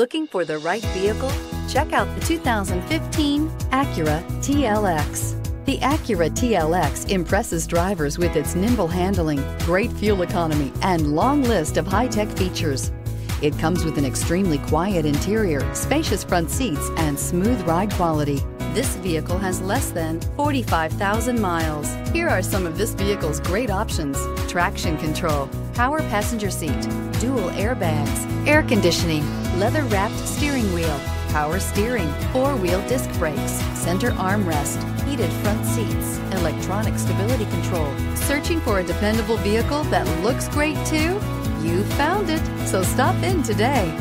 Looking for the right vehicle? Check out the 2015 Acura TLX. The Acura TLX impresses drivers with its nimble handling, great fuel economy, and long list of high-tech features. It comes with an extremely quiet interior, spacious front seats, and smooth ride quality. This vehicle has less than 45,000 miles. Here are some of this vehicle's great options. Traction control, power passenger seat, dual airbags, air conditioning, leather wrapped steering wheel, power steering, four wheel disc brakes, center armrest, heated front seats, electronic stability control. Searching for a dependable vehicle that looks great too? You found it, so stop in today.